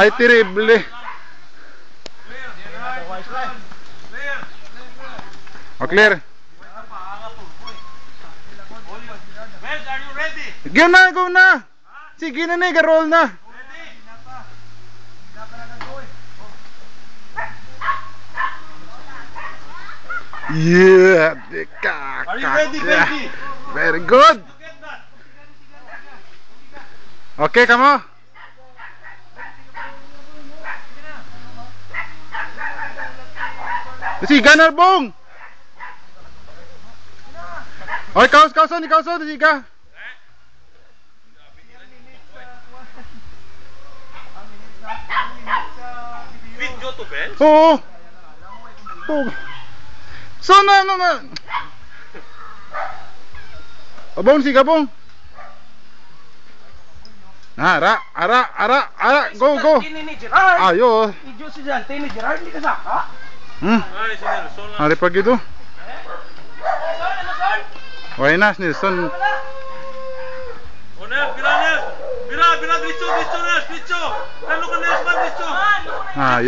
Ay, terrible. O, clear. You ready? Go na, go na. Sige na na, roll na. Yeah, di ka. Are you ready. Benji? Very good. Get that. Okay, Sige na, bong. Oy, kaos, kaosan, kaosan, sige ka. Video to Ben? Oo. Oo. So na na na. Abong si Gabong. Ah, ara, ara, ara, ara, go, go. Ayo. Ijo si Dante ni Gerard ni kasaka. Hmm? Hari pag itu? Buenas Nilsson. Una, mira, Ah.